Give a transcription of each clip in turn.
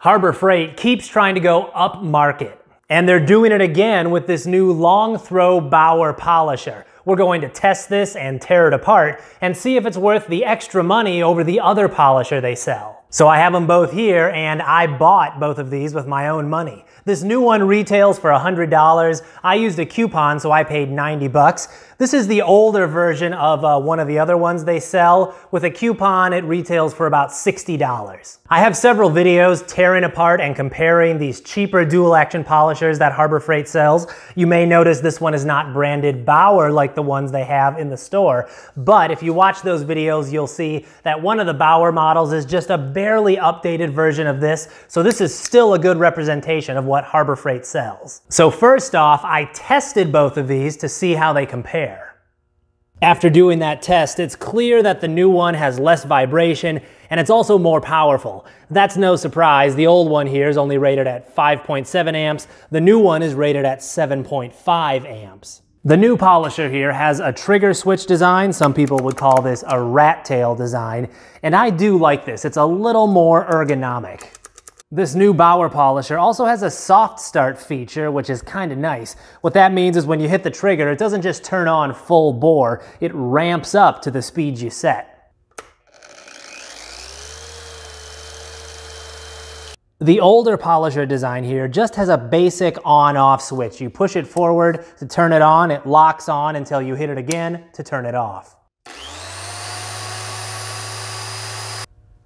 Harbor Freight keeps trying to go up market. And they're doing it again with this new long throw Bauer polisher. We're going to test this and tear it apart and see if it's worth the extra money over the other polisher they sell. So I have them both here and I bought both of these with my own money. This new one retails for $100. I used a coupon, so I paid 90 bucks. This is the older version of uh, one of the other ones they sell. With a coupon, it retails for about $60. I have several videos tearing apart and comparing these cheaper dual action polishers that Harbor Freight sells. You may notice this one is not branded Bauer like the ones they have in the store. But if you watch those videos, you'll see that one of the Bauer models is just a barely updated version of this. So this is still a good representation of what Harbor Freight sells. So first off, I tested both of these to see how they compare. After doing that test, it's clear that the new one has less vibration and it's also more powerful. That's no surprise. The old one here is only rated at 5.7 amps. The new one is rated at 7.5 amps. The new polisher here has a trigger switch design. Some people would call this a rat tail design. And I do like this. It's a little more ergonomic. This new Bauer polisher also has a soft start feature, which is kind of nice. What that means is when you hit the trigger, it doesn't just turn on full bore, it ramps up to the speed you set. The older polisher design here just has a basic on-off switch. You push it forward to turn it on, it locks on until you hit it again to turn it off.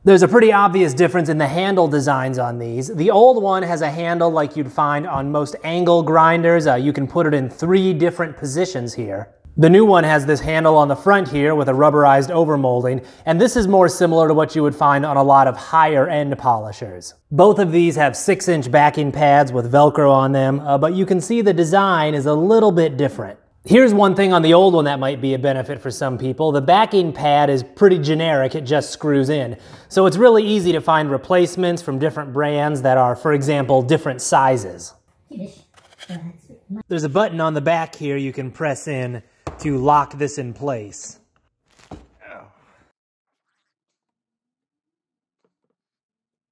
There's a pretty obvious difference in the handle designs on these. The old one has a handle like you'd find on most angle grinders. Uh, you can put it in three different positions here. The new one has this handle on the front here with a rubberized overmolding, and this is more similar to what you would find on a lot of higher end polishers. Both of these have 6 inch backing pads with Velcro on them, uh, but you can see the design is a little bit different. Here's one thing on the old one that might be a benefit for some people. The backing pad is pretty generic, it just screws in. So it's really easy to find replacements from different brands that are, for example, different sizes. There's a button on the back here you can press in to lock this in place.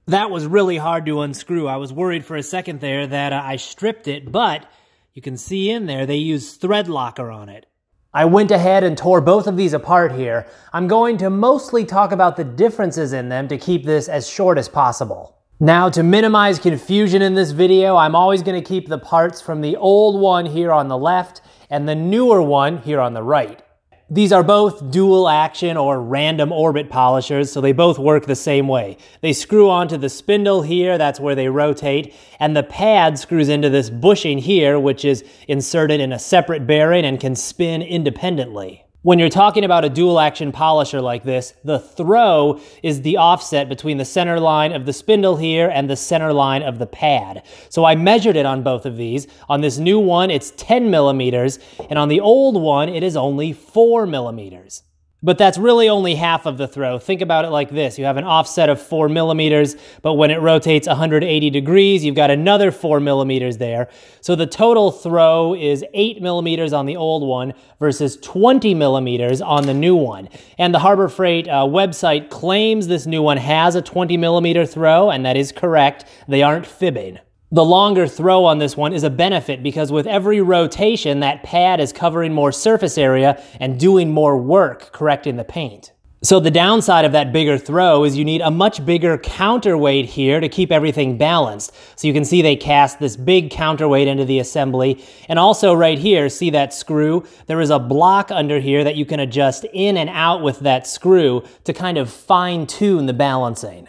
That was really hard to unscrew. I was worried for a second there that uh, I stripped it, but you can see in there they use thread locker on it. I went ahead and tore both of these apart here. I'm going to mostly talk about the differences in them to keep this as short as possible. Now to minimize confusion in this video, I'm always going to keep the parts from the old one here on the left and the newer one here on the right. These are both dual action or random orbit polishers, so they both work the same way. They screw onto the spindle here, that's where they rotate, and the pad screws into this bushing here, which is inserted in a separate bearing and can spin independently. When you're talking about a dual action polisher like this, the throw is the offset between the center line of the spindle here and the center line of the pad. So I measured it on both of these. On this new one, it's 10 millimeters, and on the old one, it is only 4 millimeters. But that's really only half of the throw. Think about it like this. You have an offset of four millimeters, but when it rotates 180 degrees, you've got another four millimeters there. So the total throw is eight millimeters on the old one versus 20 millimeters on the new one. And the Harbor Freight uh, website claims this new one has a 20 millimeter throw, and that is correct. They aren't fibbing. The longer throw on this one is a benefit because with every rotation, that pad is covering more surface area and doing more work correcting the paint. So the downside of that bigger throw is you need a much bigger counterweight here to keep everything balanced. So you can see they cast this big counterweight into the assembly. And also right here, see that screw? There is a block under here that you can adjust in and out with that screw to kind of fine tune the balancing.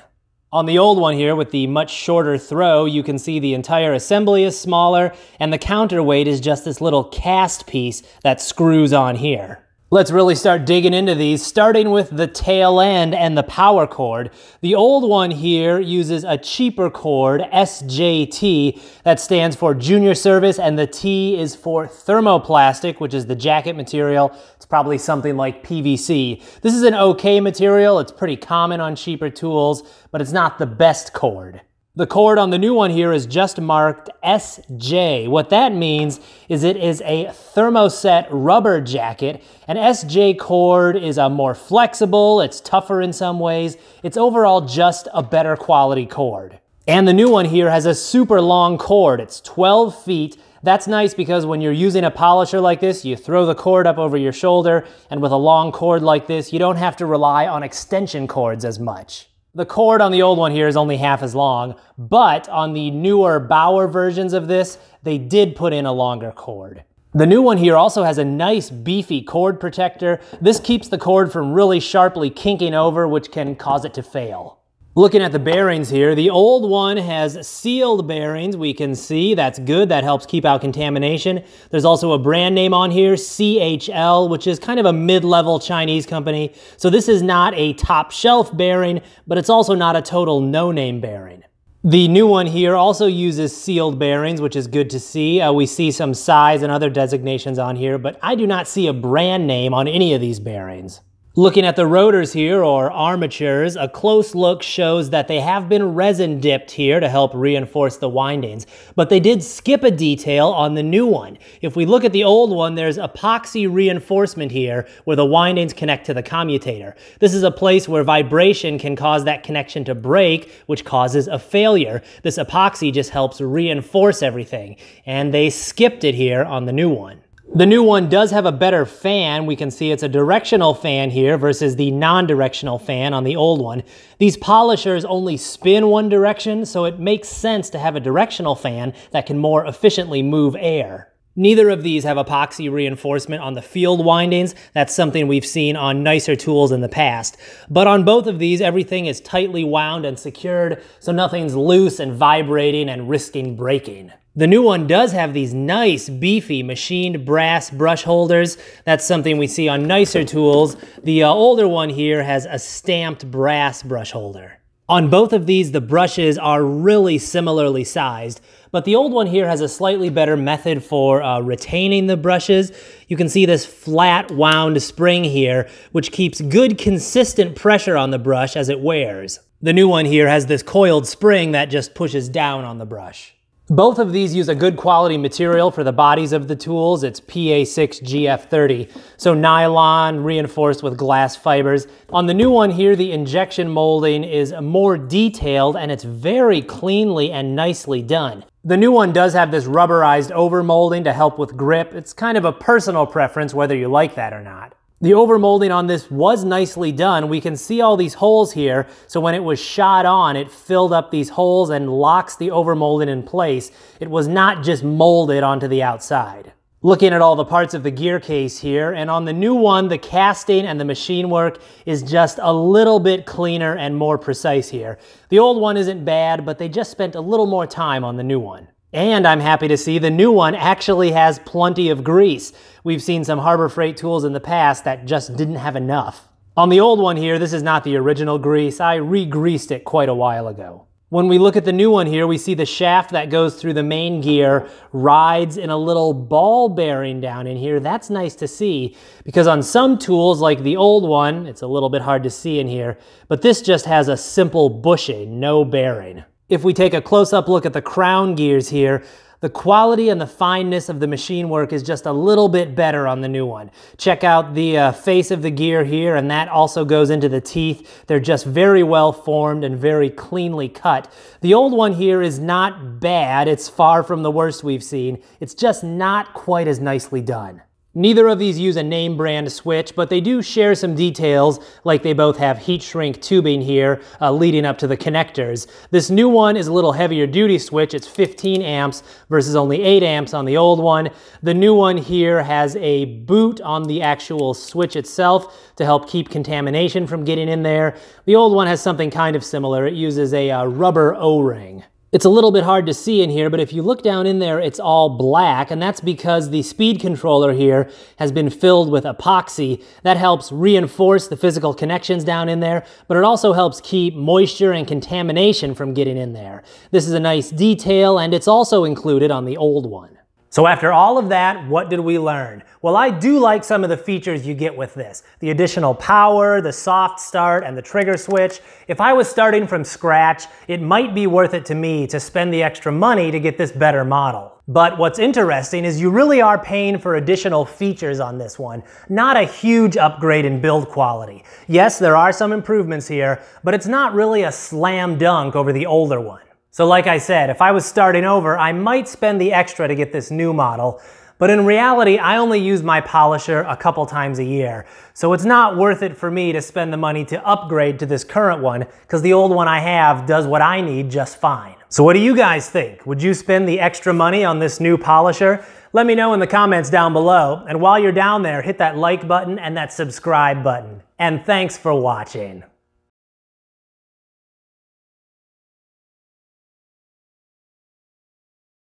On the old one here with the much shorter throw, you can see the entire assembly is smaller and the counterweight is just this little cast piece that screws on here. Let's really start digging into these, starting with the tail end and the power cord. The old one here uses a cheaper cord, SJT, that stands for Junior Service, and the T is for thermoplastic, which is the jacket material. It's probably something like PVC. This is an okay material. It's pretty common on cheaper tools, but it's not the best cord. The cord on the new one here is just marked SJ. What that means is it is a thermoset rubber jacket. An SJ cord is a more flexible, it's tougher in some ways. It's overall just a better quality cord. And the new one here has a super long cord. It's 12 feet. That's nice because when you're using a polisher like this, you throw the cord up over your shoulder, and with a long cord like this, you don't have to rely on extension cords as much. The cord on the old one here is only half as long, but on the newer Bauer versions of this, they did put in a longer cord. The new one here also has a nice beefy cord protector. This keeps the cord from really sharply kinking over, which can cause it to fail. Looking at the bearings here, the old one has sealed bearings. We can see that's good. That helps keep out contamination. There's also a brand name on here, CHL, which is kind of a mid-level Chinese company. So this is not a top shelf bearing, but it's also not a total no-name bearing. The new one here also uses sealed bearings, which is good to see. Uh, we see some size and other designations on here, but I do not see a brand name on any of these bearings. Looking at the rotors here, or armatures, a close look shows that they have been resin dipped here to help reinforce the windings, but they did skip a detail on the new one. If we look at the old one, there's epoxy reinforcement here where the windings connect to the commutator. This is a place where vibration can cause that connection to break, which causes a failure. This epoxy just helps reinforce everything, and they skipped it here on the new one. The new one does have a better fan. We can see it's a directional fan here versus the non-directional fan on the old one. These polishers only spin one direction, so it makes sense to have a directional fan that can more efficiently move air. Neither of these have epoxy reinforcement on the field windings. That's something we've seen on nicer tools in the past. But on both of these, everything is tightly wound and secured, so nothing's loose and vibrating and risking breaking. The new one does have these nice, beefy, machined brass brush holders. That's something we see on nicer tools. The uh, older one here has a stamped brass brush holder. On both of these, the brushes are really similarly sized, but the old one here has a slightly better method for uh, retaining the brushes. You can see this flat wound spring here, which keeps good consistent pressure on the brush as it wears. The new one here has this coiled spring that just pushes down on the brush. Both of these use a good quality material for the bodies of the tools. It's PA6GF30, so nylon reinforced with glass fibers. On the new one here, the injection molding is more detailed and it's very cleanly and nicely done. The new one does have this rubberized overmolding to help with grip. It's kind of a personal preference whether you like that or not. The overmolding on this was nicely done. We can see all these holes here. So when it was shot on, it filled up these holes and locks the overmolding in place. It was not just molded onto the outside. Looking at all the parts of the gear case here, and on the new one, the casting and the machine work is just a little bit cleaner and more precise here. The old one isn't bad, but they just spent a little more time on the new one. And I'm happy to see the new one actually has plenty of grease. We've seen some Harbor Freight tools in the past that just didn't have enough. On the old one here, this is not the original grease. I re-greased it quite a while ago. When we look at the new one here, we see the shaft that goes through the main gear rides in a little ball bearing down in here. That's nice to see because on some tools like the old one, it's a little bit hard to see in here, but this just has a simple bushing, no bearing. If we take a close-up look at the crown gears here, the quality and the fineness of the machine work is just a little bit better on the new one. Check out the uh, face of the gear here, and that also goes into the teeth. They're just very well formed and very cleanly cut. The old one here is not bad. It's far from the worst we've seen. It's just not quite as nicely done. Neither of these use a name brand switch, but they do share some details, like they both have heat shrink tubing here uh, leading up to the connectors. This new one is a little heavier duty switch. It's 15 amps versus only 8 amps on the old one. The new one here has a boot on the actual switch itself to help keep contamination from getting in there. The old one has something kind of similar. It uses a uh, rubber O-ring. It's a little bit hard to see in here, but if you look down in there, it's all black, and that's because the speed controller here has been filled with epoxy. That helps reinforce the physical connections down in there, but it also helps keep moisture and contamination from getting in there. This is a nice detail, and it's also included on the old one. So after all of that, what did we learn? Well, I do like some of the features you get with this. The additional power, the soft start, and the trigger switch. If I was starting from scratch, it might be worth it to me to spend the extra money to get this better model. But what's interesting is you really are paying for additional features on this one, not a huge upgrade in build quality. Yes, there are some improvements here, but it's not really a slam dunk over the older one. So like I said, if I was starting over, I might spend the extra to get this new model, but in reality, I only use my polisher a couple times a year. So it's not worth it for me to spend the money to upgrade to this current one, because the old one I have does what I need just fine. So what do you guys think? Would you spend the extra money on this new polisher? Let me know in the comments down below. And while you're down there, hit that like button and that subscribe button. And thanks for watching.